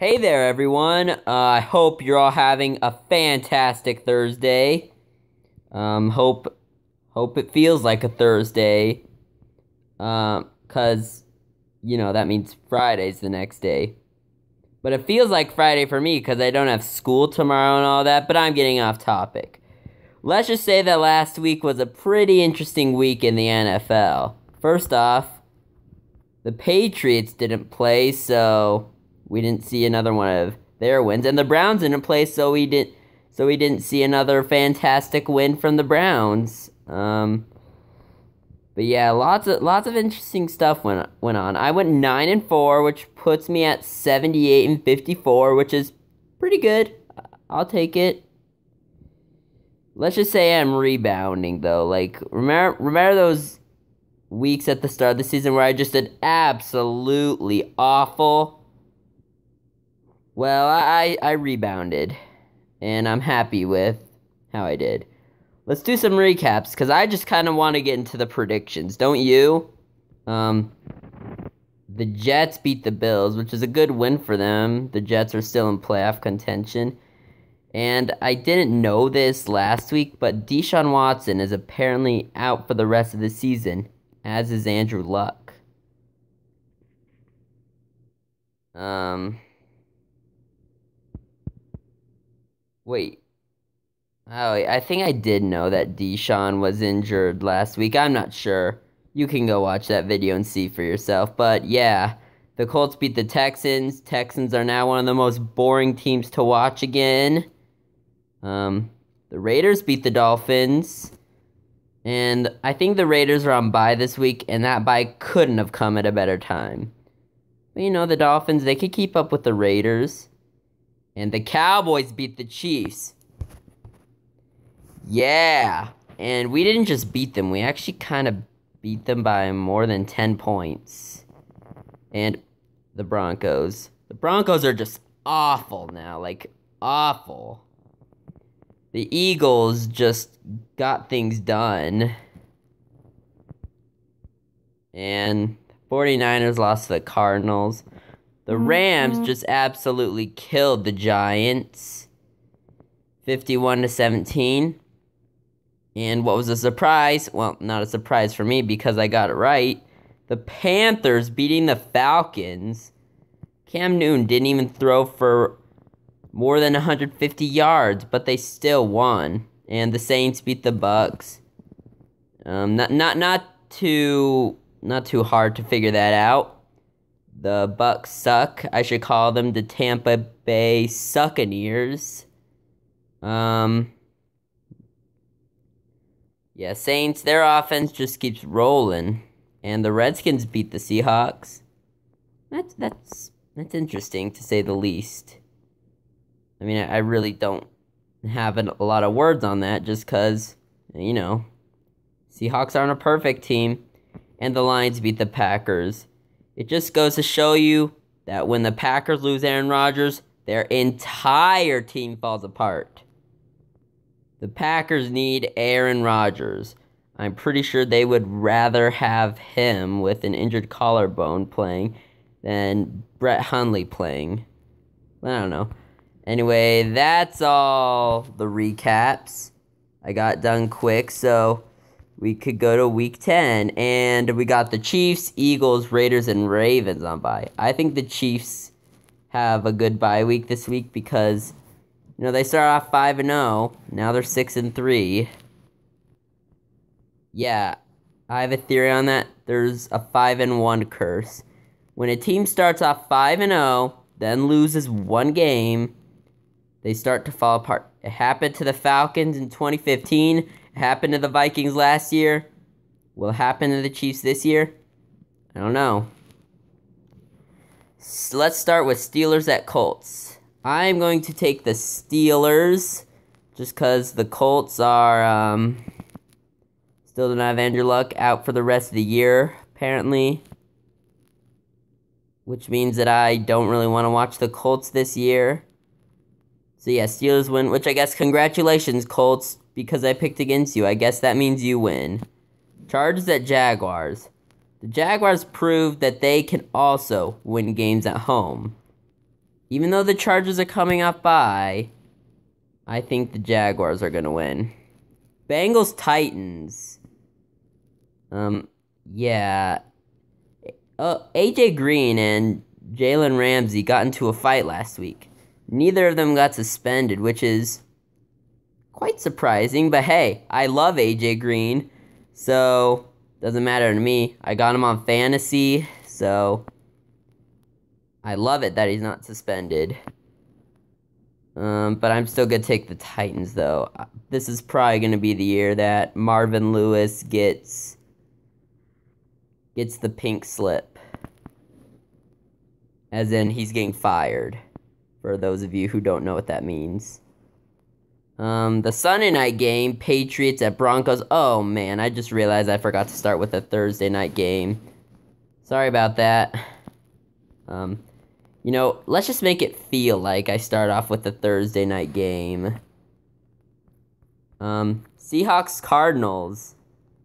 Hey there, everyone. Uh, I hope you're all having a fantastic Thursday. Um, hope hope it feels like a Thursday. Um, cause you know that means Friday's the next day. But it feels like Friday for me because I don't have school tomorrow and all that. But I'm getting off topic. Let's just say that last week was a pretty interesting week in the NFL. First off, the Patriots didn't play, so we didn't see another one of their wins, and the Browns didn't play, so we didn't. So we didn't see another fantastic win from the Browns. Um, but yeah, lots of lots of interesting stuff went went on. I went nine and four, which puts me at seventy eight and fifty four, which is pretty good. I'll take it. Let's just say I'm rebounding though. Like remember remember those weeks at the start of the season where I just did absolutely awful. Well, I I rebounded, and I'm happy with how I did. Let's do some recaps because I just kind of want to get into the predictions, don't you? Um, the Jets beat the Bills, which is a good win for them. The Jets are still in playoff contention. And I didn't know this last week, but Deshaun Watson is apparently out for the rest of the season as is Andrew Luck. Um. Wait. Oh, I think I did know that Deshaun was injured last week. I'm not sure. You can go watch that video and see for yourself. But yeah, the Colts beat the Texans. Texans are now one of the most boring teams to watch again. Um, the Raiders beat the Dolphins. And I think the Raiders are on bye this week, and that bye couldn't have come at a better time. But you know, the Dolphins, they could keep up with the Raiders. And the Cowboys beat the Chiefs. Yeah. And we didn't just beat them, we actually kind of beat them by more than 10 points. And the Broncos. The Broncos are just awful now. Like, awful the Eagles just got things done. And 49ers lost to the Cardinals. The. Rams mm-hmm. just absolutely killed the Giants. 51 to 17. And what was a surprise? Well, not a surprise for me because I got it right. The Panthers beating the Falcons. Cam Newton didn't even throw for more than 150 yards, but they still won. And the Saints beat the Bucks. Um, not not not too not too hard to figure that out. The Bucks suck. I should call them the Tampa Bay Succaneers. Um. Yeah, Saints. Their offense just keeps rolling, and the Redskins beat the Seahawks. That's that's that's interesting to say the least. I mean, I really don't have a lot of words on that just because, you know, Seahawks aren't a perfect team, and the Lions beat the Packers. It just goes to show you that when the Packers lose Aaron Rodgers, their entire team falls apart. The Packers need Aaron Rodgers. I'm pretty sure they would rather have him with an injured collarbone playing than Brett Hundley playing. I don't know. Anyway, that's all the recaps. I got done quick, so we could go to week 10. And we got the Chiefs, Eagles, Raiders, and Ravens on bye. I think the Chiefs have a good bye week this week because, you know, they start off 5 and 0. Now they're 6 and 3. Yeah, I have a theory on that. There's a 5 and 1 curse. When a team starts off 5 and 0, then loses one game, they start to fall apart. It happened to the Falcons in 2015. Happened to the Vikings last year. Will happen to the Chiefs this year? I don't know. So let's start with Steelers at Colts. I'm going to take the Steelers just because the Colts are um, still don't have Andrew Luck out for the rest of the year, apparently. Which means that I don't really want to watch the Colts this year. So yeah, Steelers win, which I guess congratulations, Colts, because I picked against you. I guess that means you win. Chargers at Jaguars. The Jaguars proved that they can also win games at home. even though the Chargers are coming up by, I think the Jaguars are going to win. Bengals Titans. Um, yeah. Uh, AJ Green and Jalen Ramsey got into a fight last week. Neither of them got suspended, which is quite surprising. But hey, I love AJ Green, so doesn't matter to me. I got him on fantasy, so I love it that he's not suspended. Um, but I'm still gonna take the Titans though. Uh, this is probably gonna be the year that Marvin Lewis gets gets the pink slip. As in he's getting fired. For those of you who don't know what that means. Um, the Sunday night game, Patriots at Broncos. Oh man, I just realized I forgot to start with a Thursday night game. Sorry about that. Um, you know, let's just make it feel like I start off with a Thursday night game. Um, Seahawks Cardinals.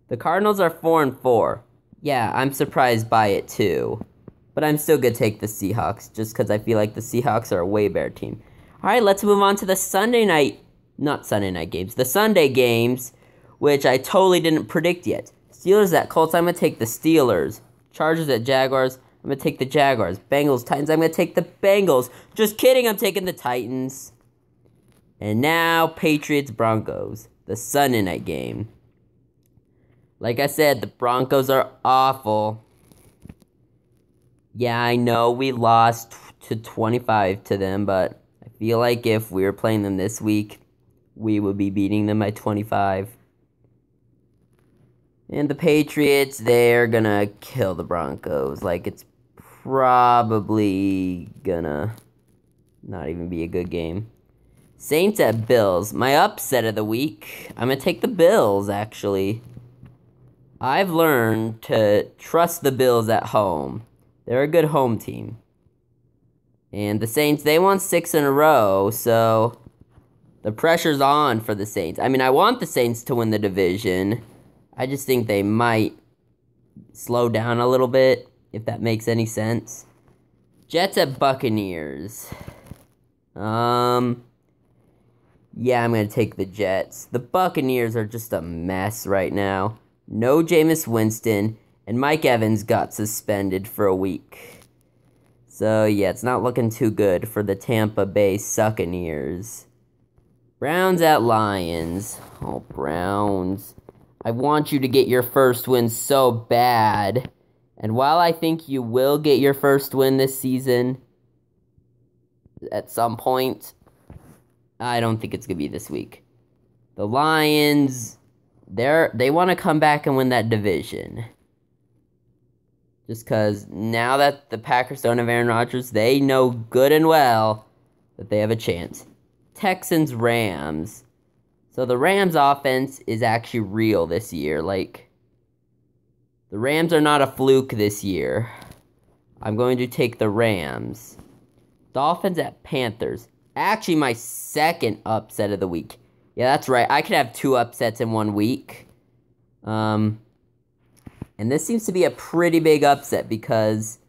The Cardinals are 4 and 4. Yeah, I'm surprised by it too. But I'm still going to take the Seahawks just because I feel like the Seahawks are a way better team. All right, let's move on to the Sunday night, not Sunday night games, the Sunday games, which I totally didn't predict yet. Steelers at Colts, I'm going to take the Steelers. Chargers at Jaguars, I'm going to take the Jaguars. Bengals, Titans, I'm going to take the Bengals. Just kidding, I'm taking the Titans. And now, Patriots, Broncos. The Sunday night game. Like I said, the Broncos are awful. Yeah, I know we lost to 25 to them, but I feel like if we were playing them this week, we would be beating them by 25. And the Patriots, they're gonna kill the Broncos. Like, it's probably gonna not even be a good game. Saints at Bills. My upset of the week. I'm to take the Bills, actually. I've learned to trust the Bills at home. They're a good home team. And the Saints, they won six in a row, so the pressure's on for the Saints. I mean, I want the Saints to win the division. I just think they might slow down a little bit if that makes any sense. Jets at Buccaneers. Um, yeah, I'm to take the Jets. The Buccaneers are just a mess right now. No Jameis Winston, and Mike Evans got suspended for a week. So, yeah, it's not looking too good for the Tampa Bay Succaneers. Browns at Lions. Oh, Browns. I want you to get your first win so bad. And while I think you will get your first win this season at some point, I don't think it's going to be this week. The Lions, they're they want to come back and win that division. Just cuz now that the Packers don't have Aaron Rodgers, they know good and well that they have a chance. Texans Rams. So the Rams offense is actually real this year. Like the Rams are not a fluke this year. I'm going to take the Rams. Dolphins at Panthers. Actually, my second upset of the week. Yeah, that's right. I could have two upsets in one week. Um, and this seems to be a pretty big upset because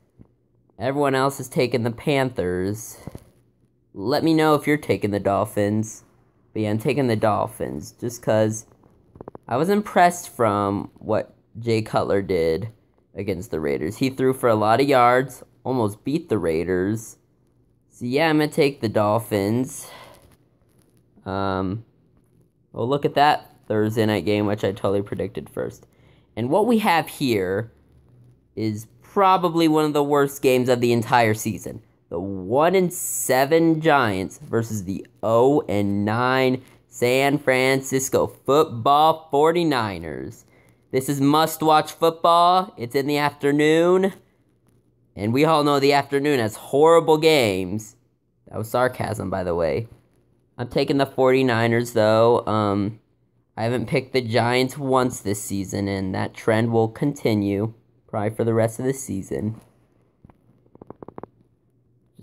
everyone else is taking the Panthers. Let me know if you're taking the Dolphins. But yeah, I'm taking the Dolphins just because I was impressed from what Jay Cutler did against the Raiders. He threw for a lot of yards, almost beat the Raiders. So yeah, I'm gonna take the Dolphins. Um, well, look at that Thursday night game, which I totally predicted first. And what we have here is probably one of the worst games of the entire season. The 1 and 7 Giants versus the 0 and 9 San Francisco Football 49ers. This is must watch football. It's in the afternoon. And we all know the afternoon has horrible games. That was sarcasm, by the way. I'm taking the 49ers, though. Um, I haven't picked the Giants once this season, and that trend will continue probably for the rest of the season.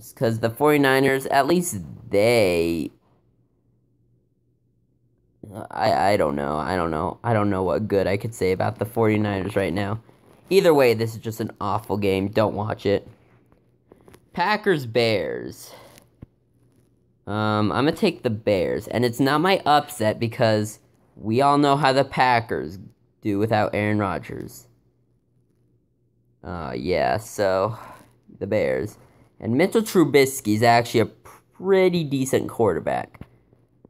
Just because the 49ers, at least they I, I don't know. I don't know. I don't know what good I could say about the 49ers right now. Either way, this is just an awful game. Don't watch it. Packers Bears. Um, I'm gonna take the Bears, and it's not my upset because we all know how the Packers do without Aaron Rodgers. Uh, yeah, so the Bears. And Mitchell Trubisky is actually a pretty decent quarterback.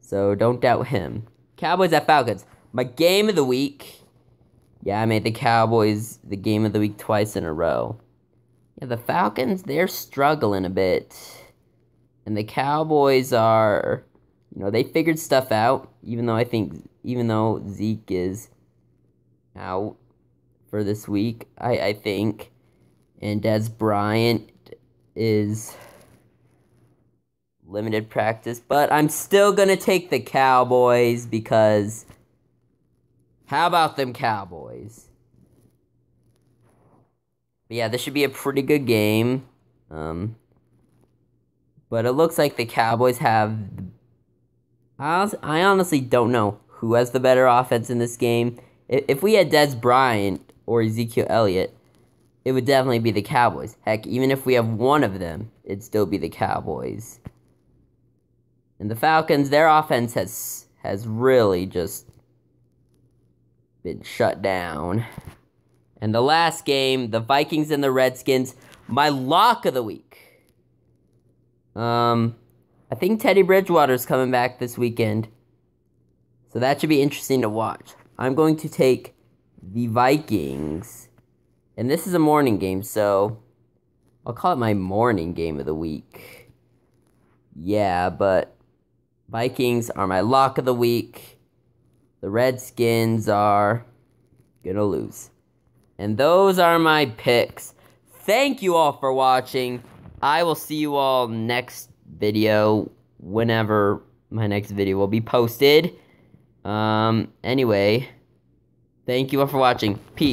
So don't doubt him. Cowboys at Falcons. My game of the week. Yeah, I made the Cowboys the game of the week twice in a row. Yeah, the Falcons, they're struggling a bit. And the Cowboys are, you know, they figured stuff out, even though I think, even though Zeke is out for this week, I, I think. And Dez Bryant is limited practice, but I'm still going to take the Cowboys because how about them Cowboys? But yeah, this should be a pretty good game. Um, but it looks like the Cowboys have. I honestly don't know who has the better offense in this game. If we had Dez Bryant or Ezekiel Elliott, it would definitely be the Cowboys. Heck, even if we have one of them, it'd still be the Cowboys. And the Falcons, their offense has has really just been shut down. And the last game, the Vikings and the Redskins, my lock of the week. Um, I think Teddy Bridgewater's coming back this weekend. So that should be interesting to watch. I'm going to take the Vikings. And this is a morning game, so I'll call it my morning game of the week. Yeah, but Vikings are my lock of the week. The Redskins are gonna lose. And those are my picks. Thank you all for watching. I will see you all next video whenever my next video will be posted. Um, anyway, thank you all for watching. Peace.